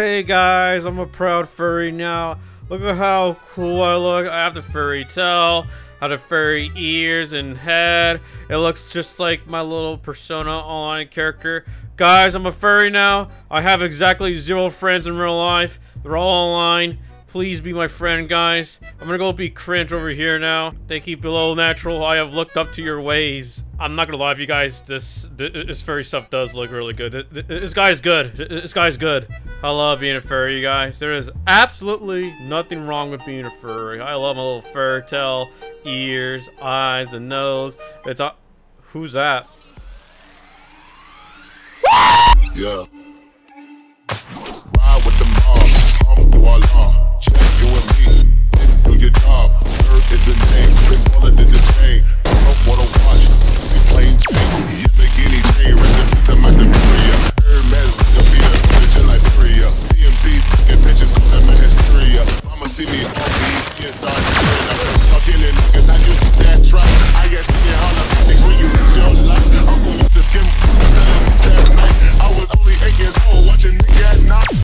Hey guys, I'm a proud furry now. Look at how cool I look. I have the furry tail, I have the furry ears and head. It looks just like my little Persona online character. Guys, I'm a furry now. I have exactly zero friends in real life. They're all online. Please be my friend, guys. I'm gonna go be cringe over here now. Thank you, below natural. I have looked up to your ways. I'm not gonna lie to you guys. This this furry stuff does look really good. This guy's good. This guy's good. I love being a furry, you guys. There is absolutely nothing wrong with being a furry. I love my little fur tail, ears, eyes, and nose. It's a who's that? Yeah. Yes, I'm killing.